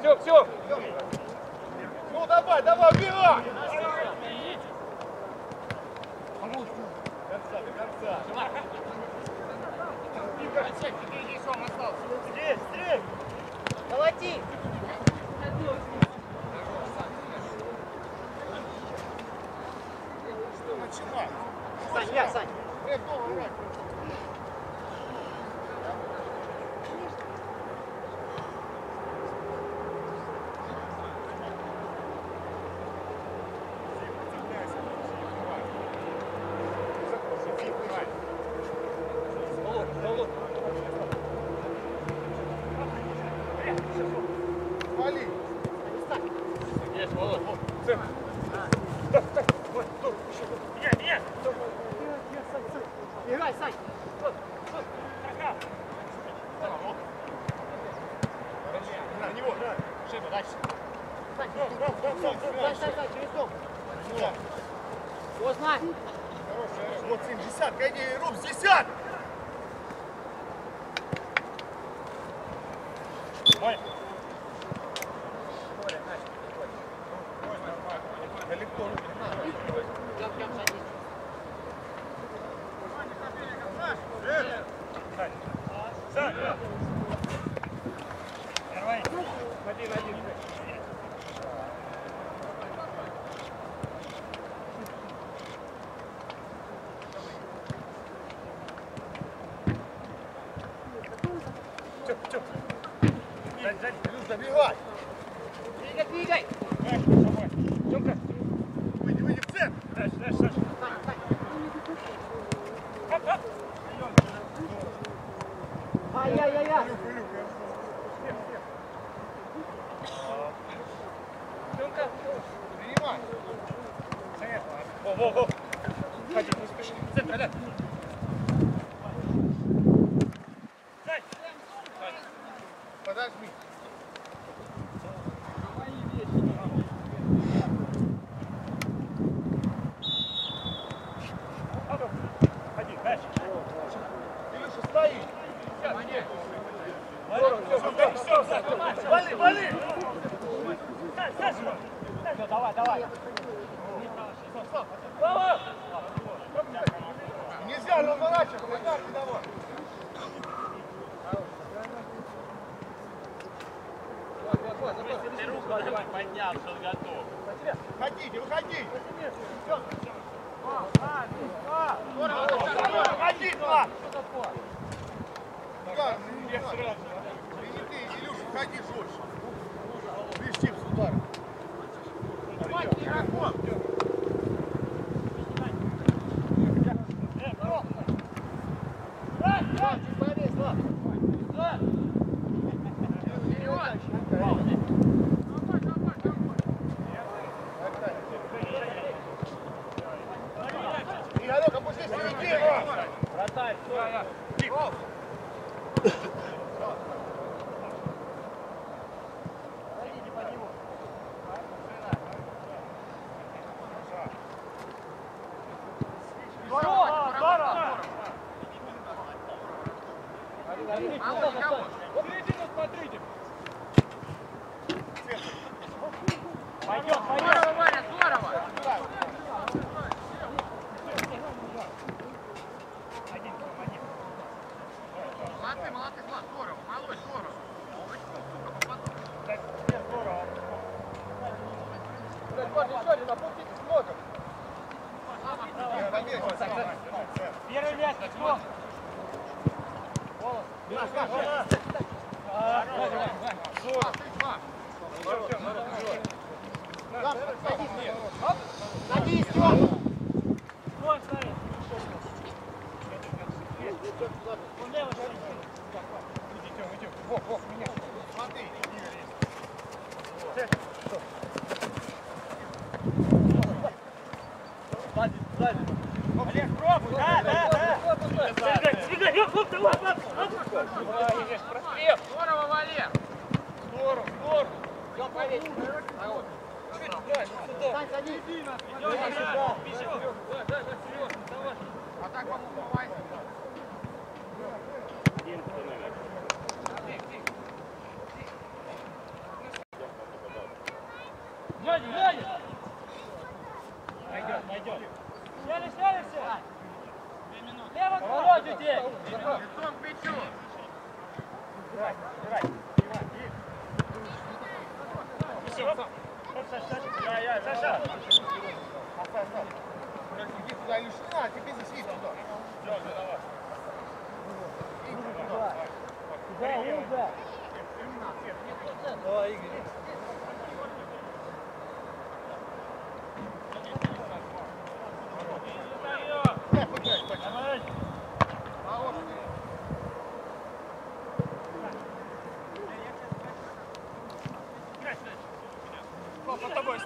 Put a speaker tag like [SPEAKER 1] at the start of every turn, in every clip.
[SPEAKER 1] Все, все. Ну давай, давай, убивай. Конца, до конца. Тихо, отсек,
[SPEAKER 2] ты
[SPEAKER 1] еще остался. Здесь, здесь. Колоти. Не ты,
[SPEAKER 3] Илюш, уходи, Жорж. Прищи в.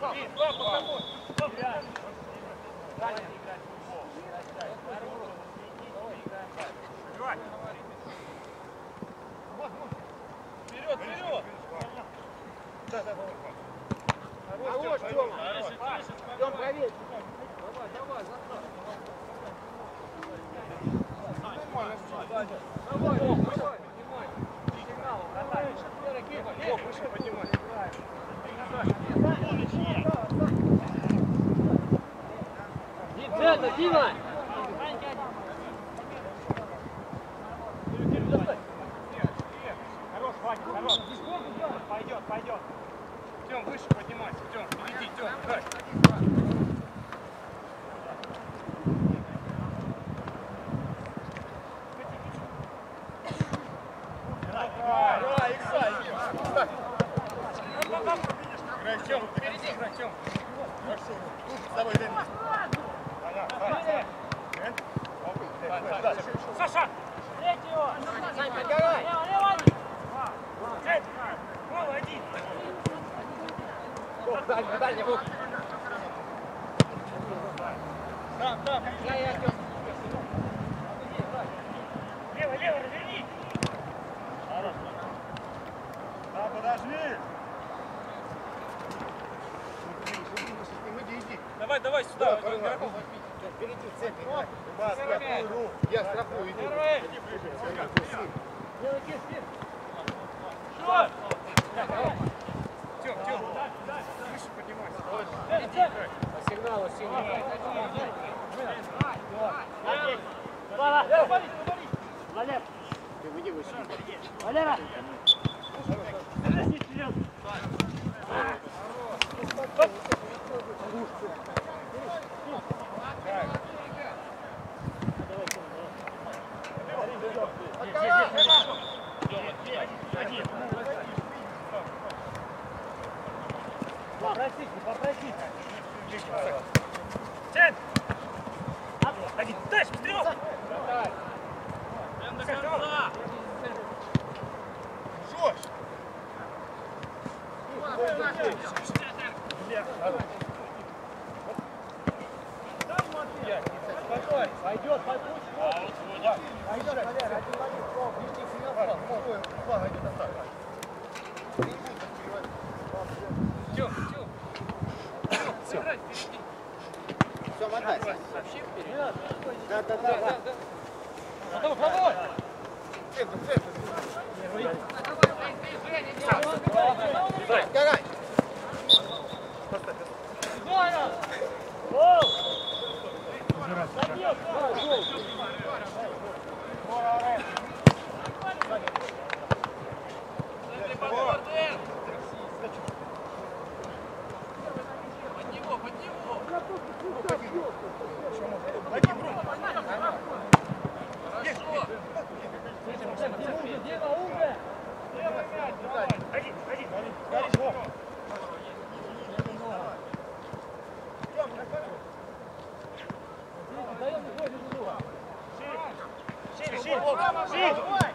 [SPEAKER 4] Вперед, вперед! Да, да, да. Хорош, Тёма!
[SPEAKER 3] Тём, проверь!
[SPEAKER 4] Давай, давай,
[SPEAKER 1] назад!
[SPEAKER 4] Давай, давай!
[SPEAKER 3] Поднимай! Сигнал, братан! Поднимай!
[SPEAKER 4] Дима!
[SPEAKER 1] Хорош, Ваня, хорош. Пойдет, пойдет. Тем, выше поднимайся, Тем, впереди, Тем, дай.
[SPEAKER 3] По сигналу синий.
[SPEAKER 4] Валера!
[SPEAKER 3] Ты выйди,
[SPEAKER 4] Валера! Лишний высоко.
[SPEAKER 1] Тянь! Один, дальше, стрелок! Давай! Прям до конца!
[SPEAKER 3] Жош!
[SPEAKER 4] Пойдет, пойдет.
[SPEAKER 3] Пойдет, Валер, один ловит. Лишний сигнал. Флага идет,
[SPEAKER 1] оставь.
[SPEAKER 3] Да, да, да.
[SPEAKER 4] Потом плавай.
[SPEAKER 3] Центр, центр.
[SPEAKER 4] Гагай. Поставь. Забил.
[SPEAKER 5] Sim, sim,
[SPEAKER 3] sim.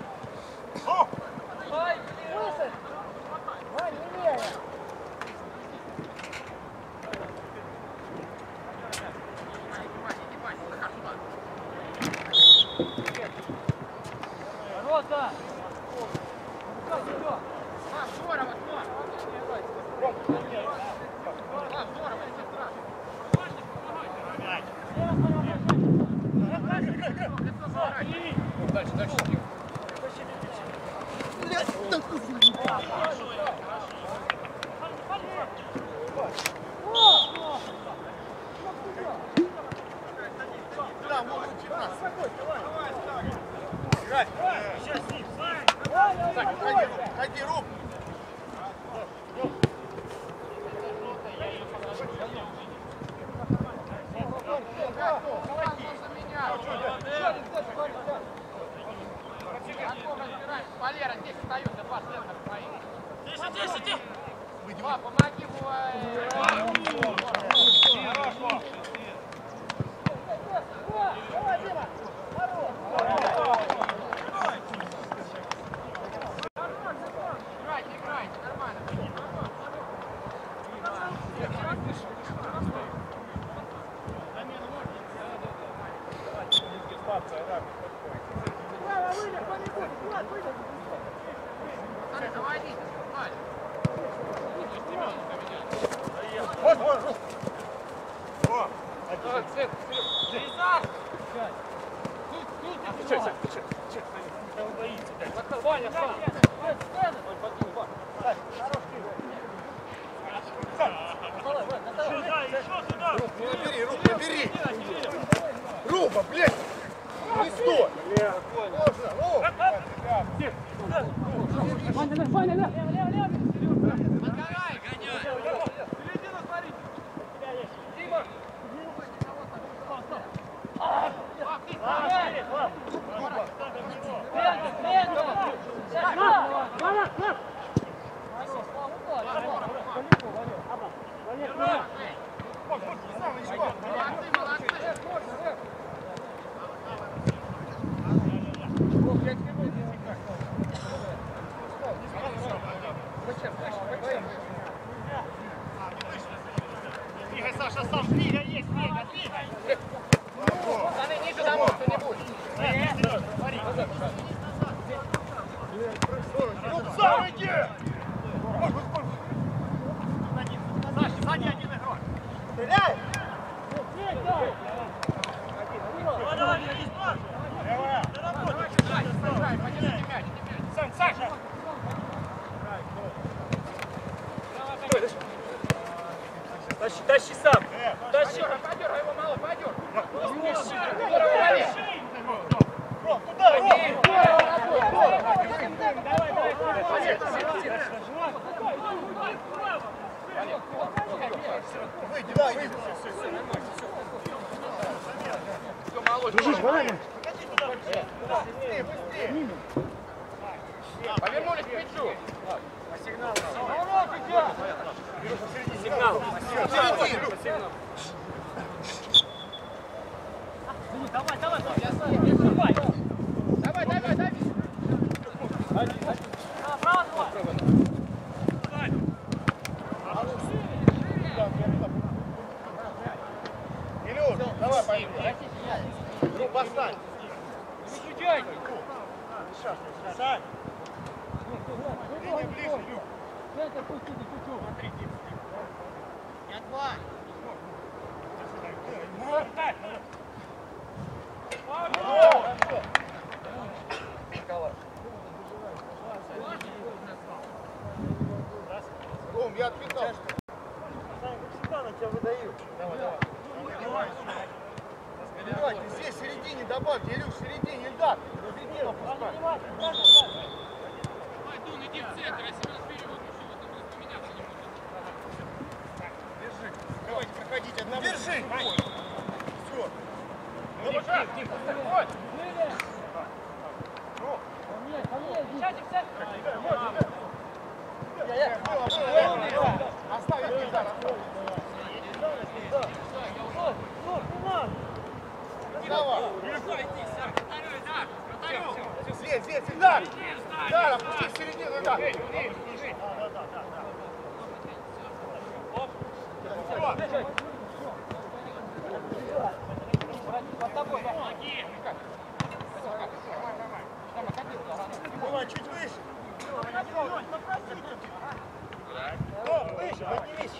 [SPEAKER 3] Сам
[SPEAKER 5] иди! Саша, сзади один игрок.
[SPEAKER 1] Стреляй!
[SPEAKER 3] Играй, подержите мяч.
[SPEAKER 5] Сань, Саша! Тащи, тащи сам! Тащи!
[SPEAKER 3] Подергай, подергай его мало, подергай. Здорово, Валер.
[SPEAKER 1] Ром, туда, Ром! Выйди, да, выйди.
[SPEAKER 3] Все, молодец.
[SPEAKER 1] Быстрее, быстрее.
[SPEAKER 3] Повернулись к мячу.
[SPEAKER 5] Сигнал!
[SPEAKER 1] Середину.
[SPEAKER 3] Давай, давай, давай.
[SPEAKER 1] Илюш, давай, пойди. Ну, поставь.
[SPEAKER 5] Сань!
[SPEAKER 1] Иди ближе, Илюш. Ром, я отвлекал. Сань, как всегда на тебя выдаю. Давай, давай. Давайте, здесь в середине добавьте, Илюш, в середине, Ильдар. В середину пускай.
[SPEAKER 3] Дун, иди в центр, если он вперед. Еще вот он поменяться не может.
[SPEAKER 1] Держи. Давайте, проходите одному. Держи. Все.
[SPEAKER 5] Ну, Дим, Дим,
[SPEAKER 1] Здесь, здесь, Эльдар! Эльдар, опусти в середину, Эльдар!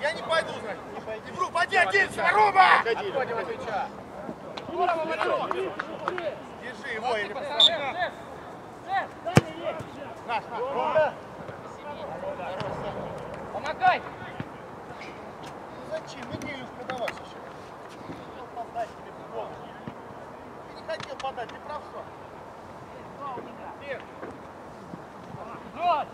[SPEAKER 1] Я не пойду, значит. Ивру, поди, Кирса, Руба!
[SPEAKER 6] Отходим от мяча.
[SPEAKER 1] Держи его, или поставлю. Наш, наш.
[SPEAKER 6] Помогай!
[SPEAKER 1] Ну зачем? Мы не продавать еще. Хотел подать тебе гол. Ты не хотел подать, ты прав что? Брось!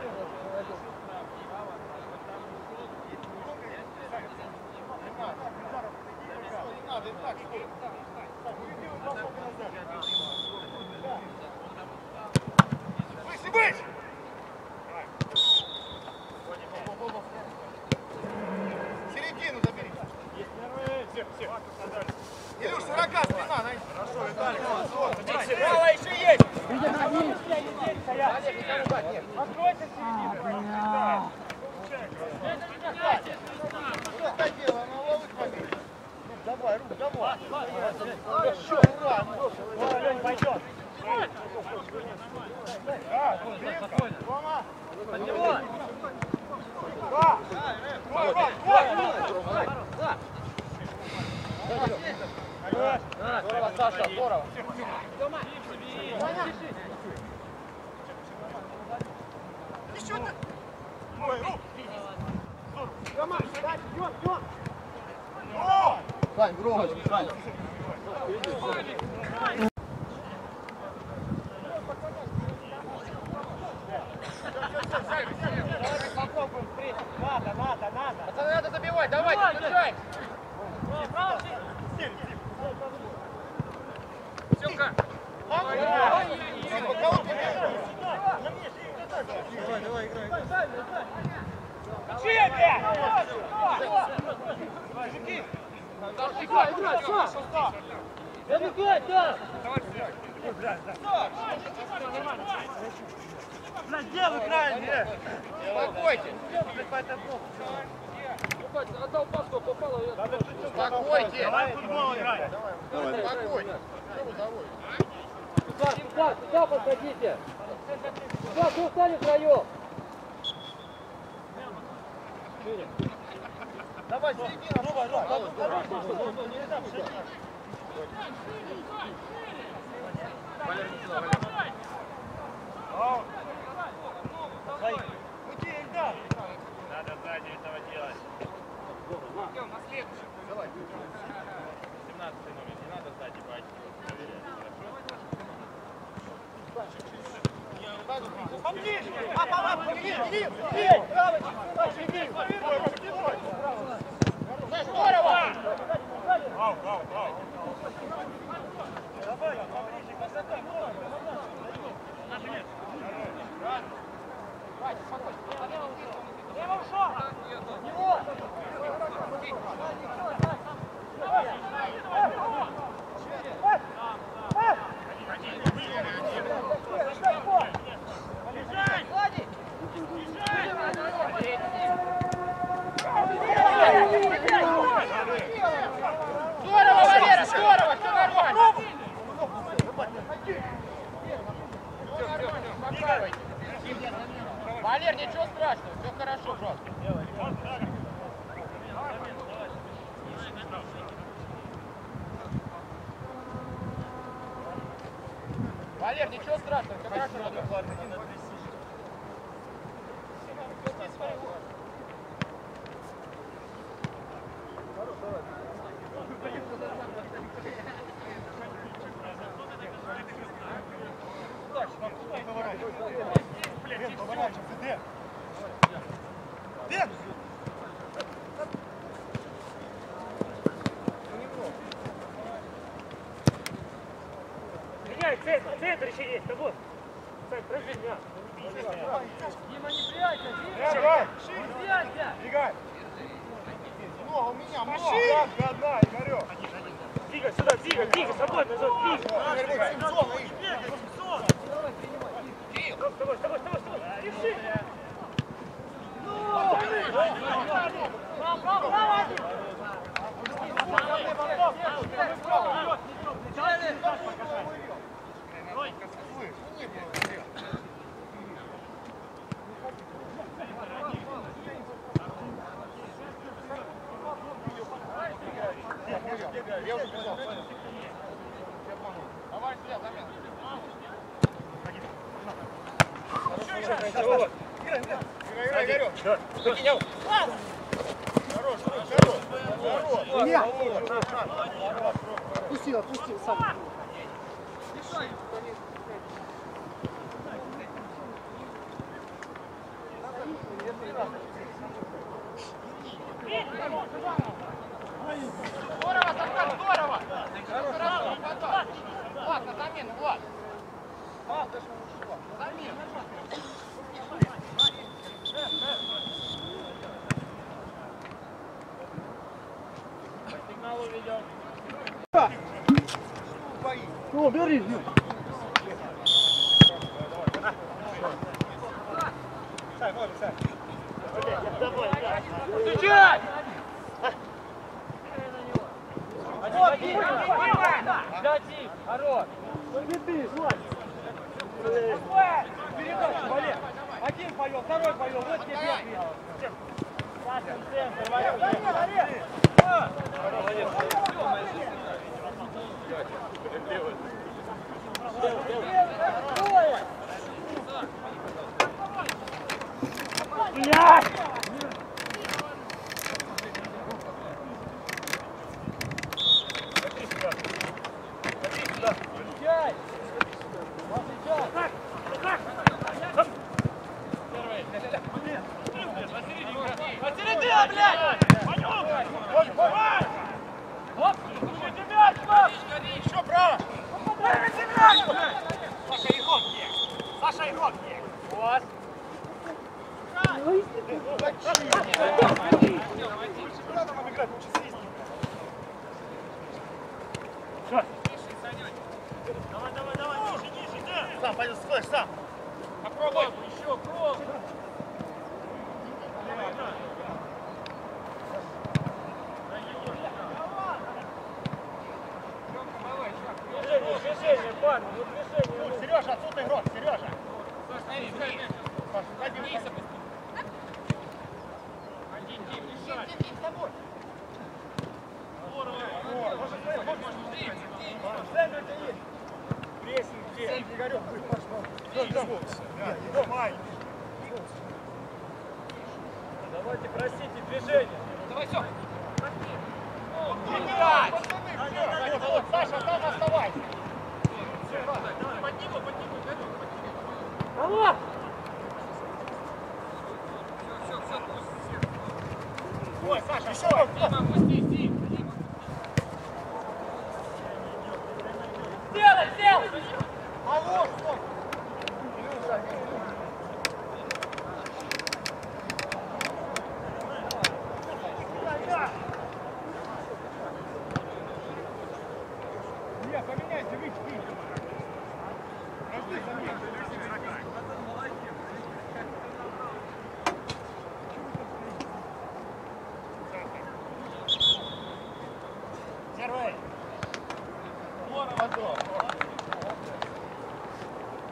[SPEAKER 1] Давай, середина, дам шаги. Свои. Уйди, Эльдар!
[SPEAKER 2] Надо сзади этого делать.
[SPEAKER 3] Идем на следующий.
[SPEAKER 2] 17 номер, не надо сзади бать.
[SPEAKER 1] Поближе! Папа, папа, поближе! Бей! Бей! Дальше бей!
[SPEAKER 6] Здорово!
[SPEAKER 2] Ау, ау, ау.
[SPEAKER 1] Давай, поближе, красота!
[SPEAKER 6] Здорово, Валера, здорово, все нормально. Успокаивайтесь. Валер, ничего страшного, все хорошо просто. Валер, ничего страшного, все хорошо.
[SPEAKER 1] Дэн, поворачивайся, Дэн! Дэн!
[SPEAKER 3] Меняй, центр, еще есть, тобой. Сань, подожди меня.
[SPEAKER 7] Дима, не прячься,
[SPEAKER 1] давай!
[SPEAKER 7] не прячься.
[SPEAKER 1] Бегай!
[SPEAKER 6] Много у меня, много.
[SPEAKER 1] Машинка одна, Игорек!
[SPEAKER 3] Двигай сюда, двигай, двигай, собой, назад, двигай. Стоп, с тобой, с тобой, с тобой, с тобой. Реши. Вот. Закинул.
[SPEAKER 1] Хорош, хорош, хорош! Хорош!
[SPEAKER 7] Отпусти, отпусти, сам.
[SPEAKER 6] Здорово, Саша, здорово. Хорошо, Влад, Влад, на замену, Влад. Замену.
[SPEAKER 7] Ну, бери.
[SPEAKER 1] Сань,
[SPEAKER 7] пойдет, слышь,
[SPEAKER 3] сам. Попробуй.
[SPEAKER 1] Еще, кровь.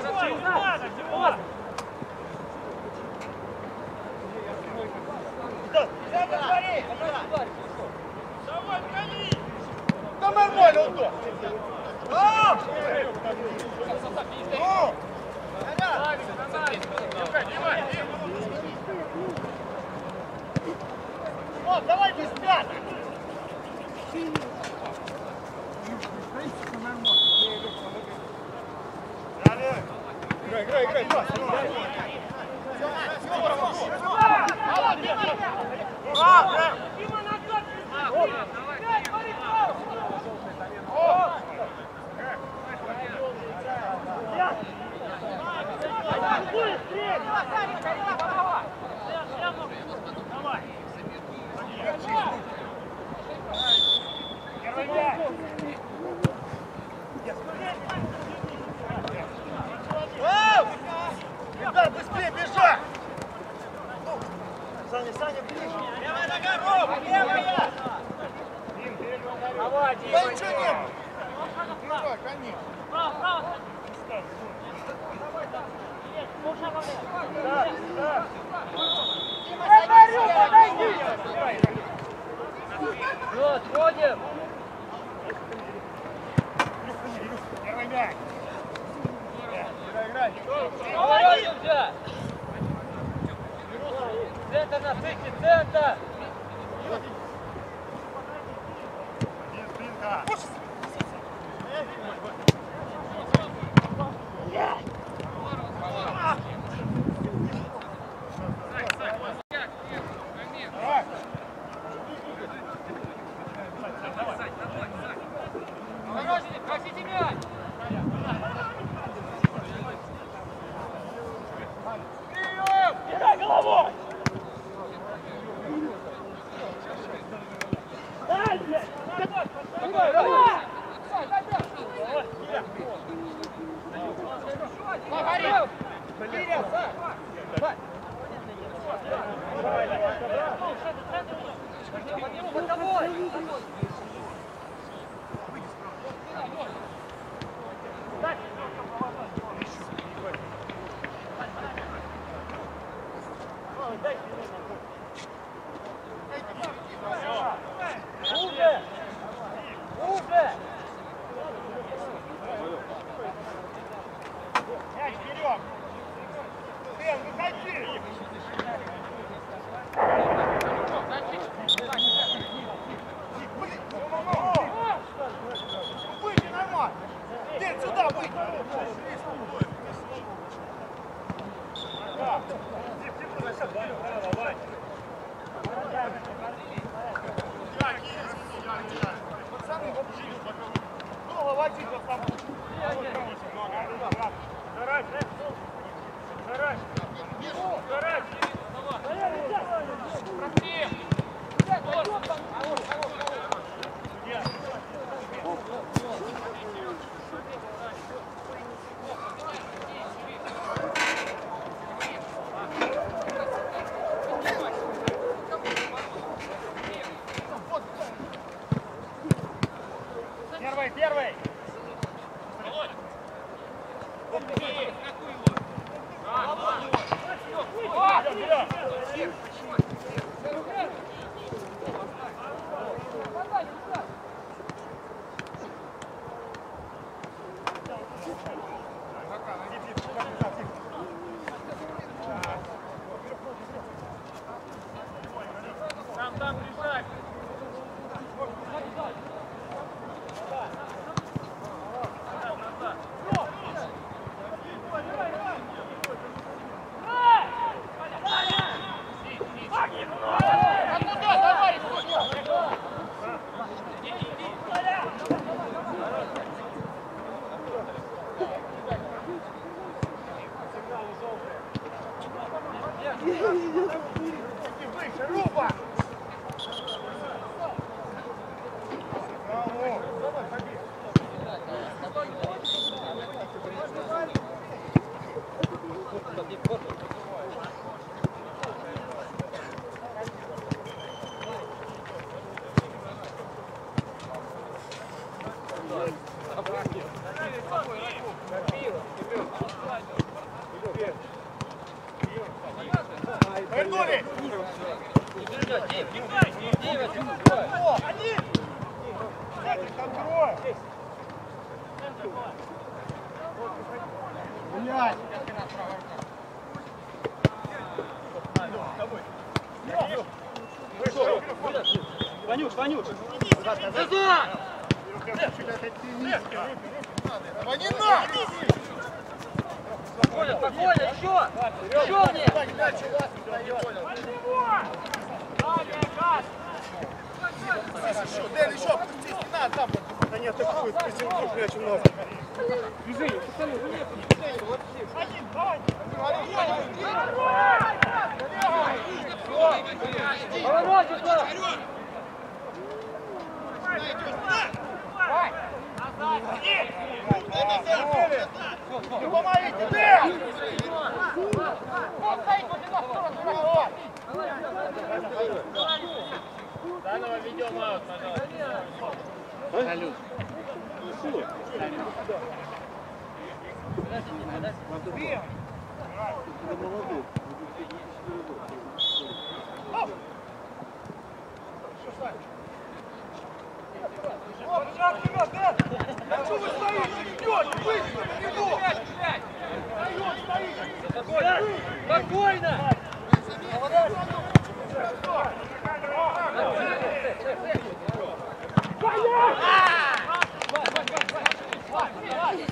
[SPEAKER 1] on.
[SPEAKER 8] Первый, первый. Вперед,
[SPEAKER 1] Блядь!
[SPEAKER 3] Ванюш, Ванюш.
[SPEAKER 1] Давай не надо!
[SPEAKER 9] Спокойно, спокойно, еще! Еще мне!
[SPEAKER 1] Дэн, еще опустись, не надо там.
[SPEAKER 3] Да нет, такую специфику мяч много. Движение, пацаны, вы нет. Один, давай.
[SPEAKER 9] Поворотится!
[SPEAKER 1] Не помогите, Дэн!
[SPEAKER 10] Заново ведем аут, пожалуйста.
[SPEAKER 3] О, бежал вперед, да? Да что вы стоите?
[SPEAKER 2] Vai, vai,
[SPEAKER 1] vai.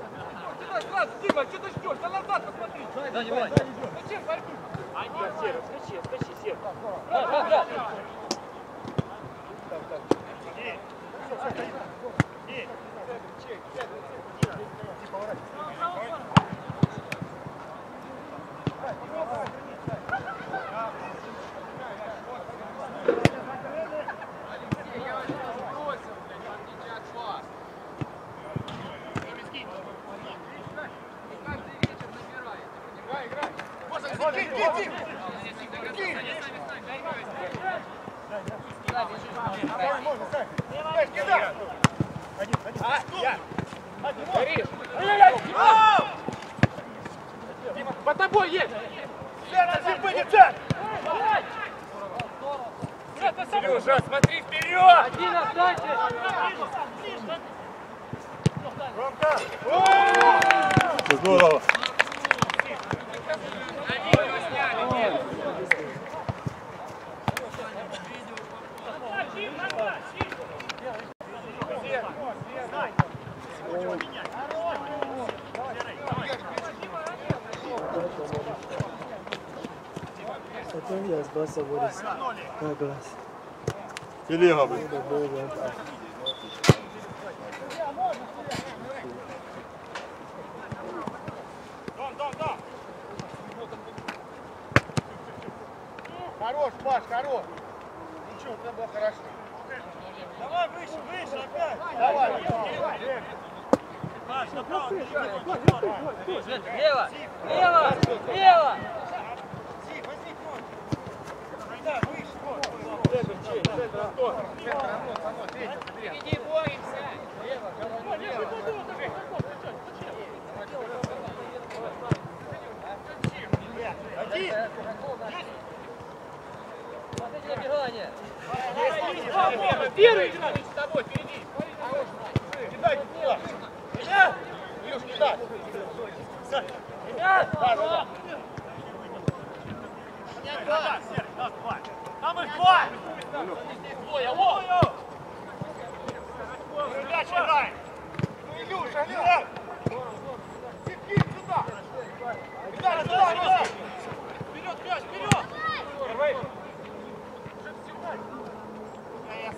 [SPEAKER 1] назад,
[SPEAKER 2] Дима, что ты ждешь? Да назад посмотри.
[SPEAKER 7] Дай, дай, дай.
[SPEAKER 2] Зачем борьбу?
[SPEAKER 7] А нет, Сера,
[SPEAKER 1] вскочи, вскочи, Сера. Да, да, да.
[SPEAKER 7] Иди.
[SPEAKER 1] Иди. Иди, поворачивай. sabores. Ah, glass.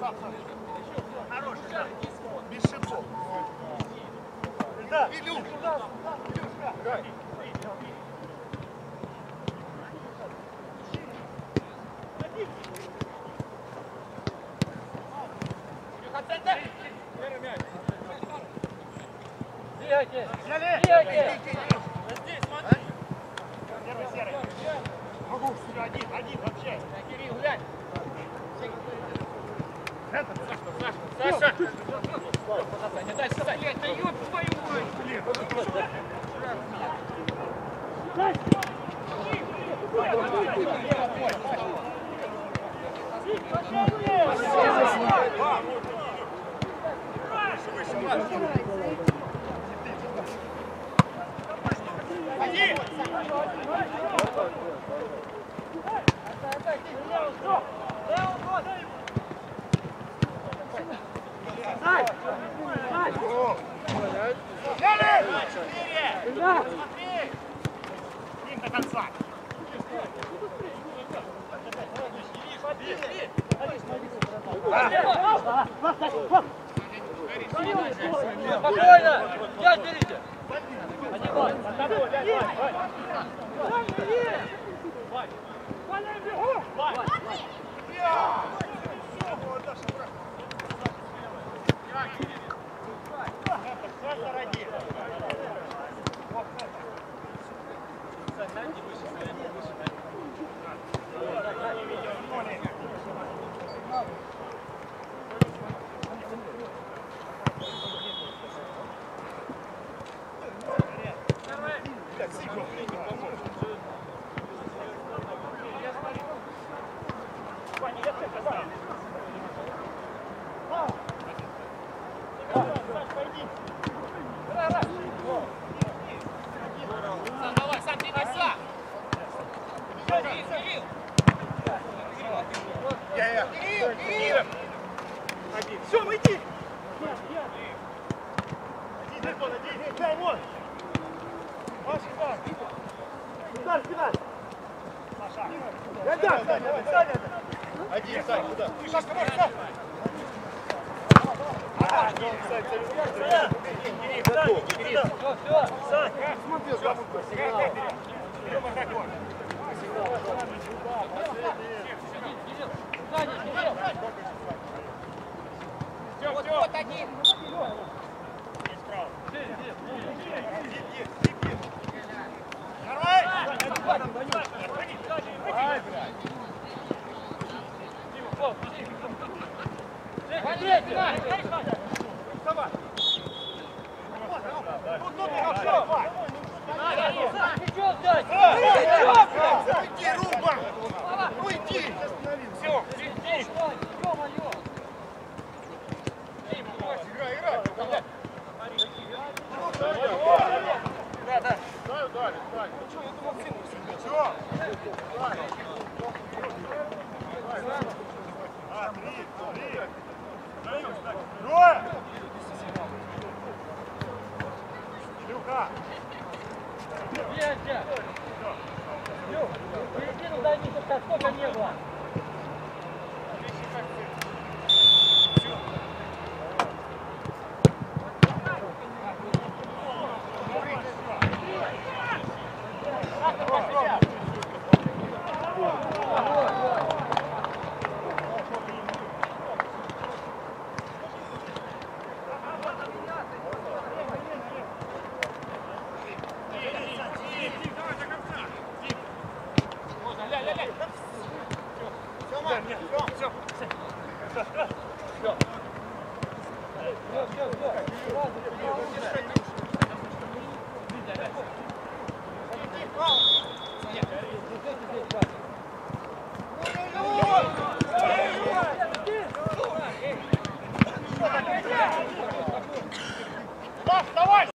[SPEAKER 1] Хорош, без шипов. Илюш, Илюшка. Давай.